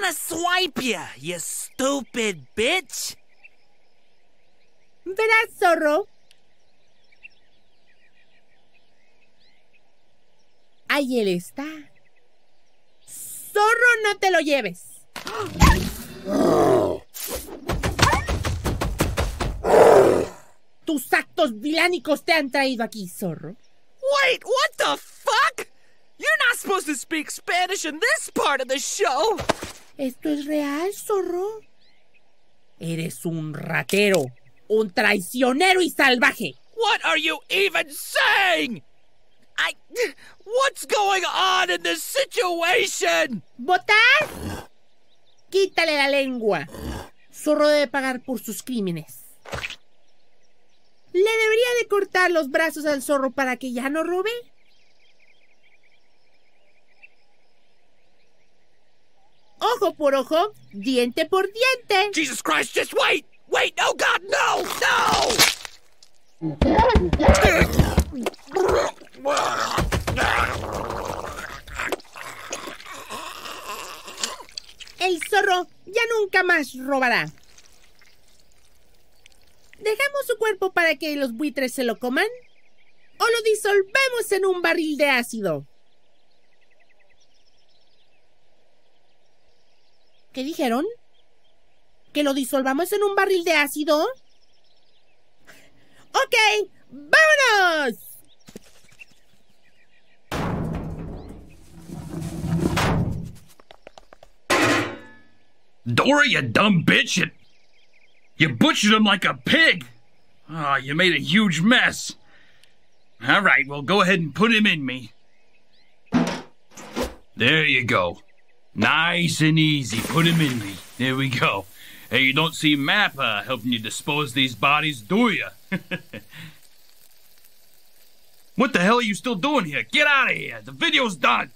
gonna swipe you, you stupid bitch. Verás, zorro. Ahí él está. Zorro, no te lo lleves. Tus actos vilánicos te han traído aquí, zorro. Wait, what the fuck? You're not supposed to speak Spanish in this part of the show. ¿Esto es real, zorro? Eres un ratero, un traicionero y salvaje. What are you even saying? I. What's going on in this situation? ¿Votar? Quítale la lengua. Zorro debe pagar por sus crímenes. ¿Le debería de cortar los brazos al zorro para que ya no robe? Ojo por ojo, diente por diente. Jesus Christ, just wait! Wait, no, God, no! No! El zorro ya nunca más robará. ¿Dejamos su cuerpo para que los buitres se lo coman? ¿O lo disolvemos en un barril de ácido? ¿Qué dijeron? ¿Que lo disolvamos en un barril de ácido? ¡Ok! ¡Vámonos! Dora, you dumb bitch! You, you butchered him like a pig! Ah, you made a huge mess. All right, well, go ahead and put him in me. There you go. Nice and easy. Put him in me. There we go. Hey, you don't see Mappa helping you dispose these bodies, do you? what the hell are you still doing here? Get out of here. The video's done.